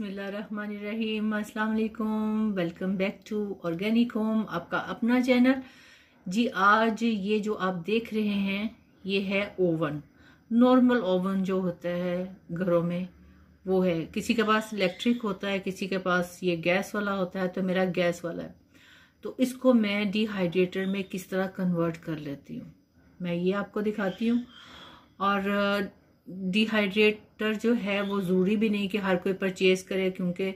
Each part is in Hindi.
बसमीम वालेकुम welcome back to organic home आपका अपना चैनल। जी, आज ये जो आप देख रहे हैं, ये है ओवन। नॉर्मल ओवन जो होता है घरों में, वो है। किसी के पास इलेक्ट्रिक होता है, किसी के पास ये गैस वाला होता है तो मेरा गैस वाला है। तो इसको मैं डिहाइड्रेटर में किस तरह कन्वर्ट कर लेती हूँ? मैं ये आपको दिखाती हूँ। और डिहाइड्रेटर जो है, वो ज़रूरी भी नहीं कि हर कोई परचेज़ करे, क्योंकि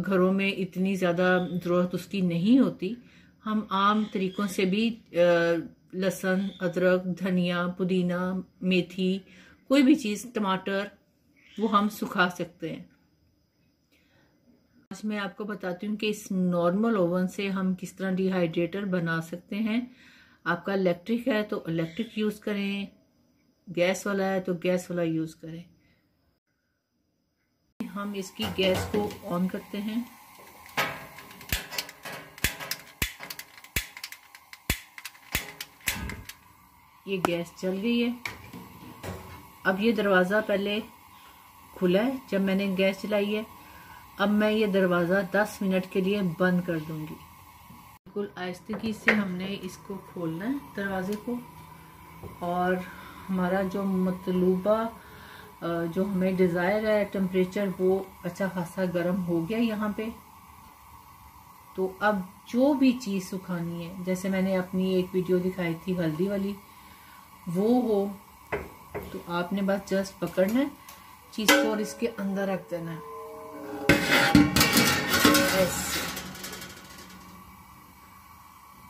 घरों में इतनी ज़्यादा ज़रूरत उसकी नहीं होती। हम आम तरीक़ों से भी लहसुन, अदरक, धनिया, पुदीना, मेथी, कोई भी चीज़, टमाटर, वो हम सुखा सकते हैं। आज मैं आपको बताती हूँ कि इस नॉर्मल ओवन से हम किस तरह डिहाइड्रेटर बना सकते हैं। आपका इलेक्ट्रिक है तो इलेक्ट्रिक यूज़ करें। गैस वाला है तो गैस वाला यूज़ करें। हम इसकी गैस को ऑन करते हैं। ये गैस चल गई है। अब ये दरवाज़ा पहले खुला है, जब मैंने गैस चलाई है। अब मैं ये दरवाज़ा 10 मिनट के लिए बंद कर दूँगी। बिल्कुल आहिस्तगी से हमने इसको खोलना है दरवाजे को। और हमारा जो मतलूबा जो हमें डिज़ायर है टेम्परेचर वो अच्छा खासा गर्म हो गया यहाँ पे। तो अब जो भी चीज़ सुखानी है, जैसे मैंने अपनी एक वीडियो दिखाई थी हल्दी वाली, वो हो तो आपने बस जस्ट पकड़ना है, चीज़ को और इसके अंदर रख देना है।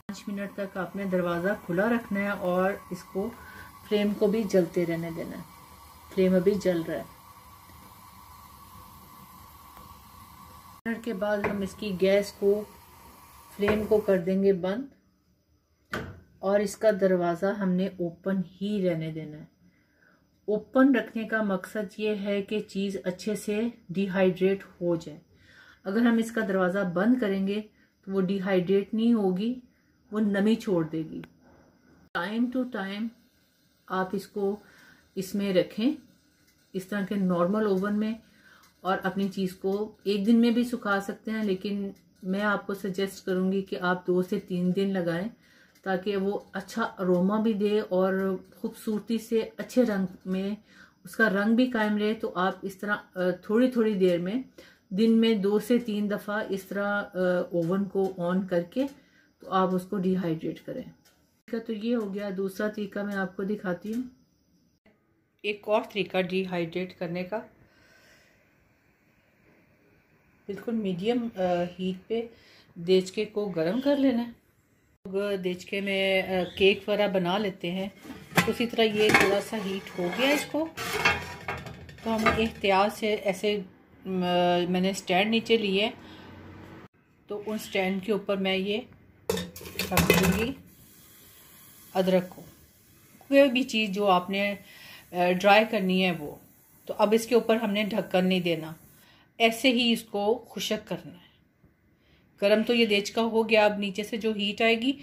पाँच मिनट तक आपने दरवाज़ा खुला रखना है और इसको फ्लेम को भी जलते रहने देना। फ्लेम अभी जल रहा है। मिनट के बाद हम इसकी गैस को फ्लेम को कर देंगे बंद। और इसका दरवाज़ा हमने ओपन ही रहने देना है। ओपन रखने का मकसद ये है कि चीज़ अच्छे से डिहाइड्रेट हो जाए। अगर हम इसका दरवाज़ा बंद करेंगे तो वो डिहाइड्रेट नहीं होगी, वो नमी छोड़ देगी। टाइम टू टाइम आप इसको इसमें रखें, इस तरह के नॉर्मल ओवन में, और अपनी चीज़ को एक दिन में भी सुखा सकते हैं, लेकिन मैं आपको सजेस्ट करूँगी कि आप दो से तीन दिन लगाएँ, ताकि वो अच्छा अरोमा भी दे और खूबसूरती से अच्छे रंग में, उसका रंग भी कायम रहे। तो आप इस तरह थोड़ी थोड़ी देर में, दिन में दो से तीन दफ़ा इस तरह ओवन को ऑन करके तो आप उसको डिहाइड्रेट करें। तो ये हो गया, दूसरा तरीका मैं आपको दिखाती हूँ। एक और तरीका डिहाइड्रेट करने का। बिल्कुल मीडियम हीट पे देचके को गर्म कर लेना। है लोग देचके में केक वगैरह बना लेते हैं। उसी तरह ये थोड़ा सा हीट हो गया इसको। तो हम एहतियात से ऐसे मैंने स्टैंड नीचे लिए। तो उन स्टैंड के ऊपर मैं ये रख दूँगी। अदरक को। कोई भी चीज़ जो आपने ड्राई करनी है वो तो अब इसके ऊपर हमने ढक्कन नहीं देना। ऐसे ही इसको खुशक करना है। गर्म तो ये देच का हो गया, अब नीचे से जो हीट आएगी,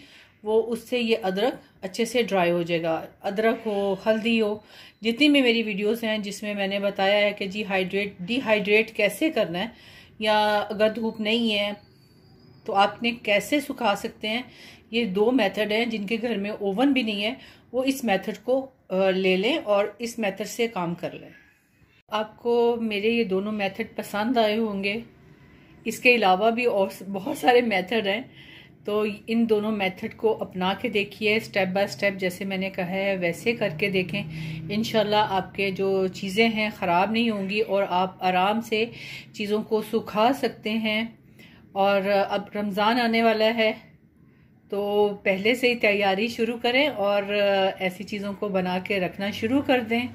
वो उससे ये अदरक अच्छे से ड्राई हो जाएगा। अदरक हो, हल्दी हो, जितनी भी मेरी वीडियोस हैं जिसमें मैंने बताया है कि जी हाइड्रेट डिहाइड्रेट कैसे करना है, या अगर धूप नहीं है तो आपने कैसे सुखा सकते हैं? ये दो मेथड हैं जिनके घर में ओवन भी नहीं है। वो इस मेथड को ले लें और इस मेथड से काम कर लें। आपको मेरे ये दोनों मेथड पसंद आए होंगे। इसके अलावा भी और बहुत सारे मेथड हैं। तो इन दोनों मेथड को अपना के देखिए, स्टेप बाय स्टेप, जैसे मैंने कहा है, वैसे करके देखें। इन आपके जो चीज़ें हैं ख़राब नहीं होंगी और आप आराम से चीज़ों को सुखा सकते हैं। और अब रमज़ान आने वाला है तो पहले से ही तैयारी शुरू करें और ऐसी चीज़ों को बना के रखना शुरू कर दें।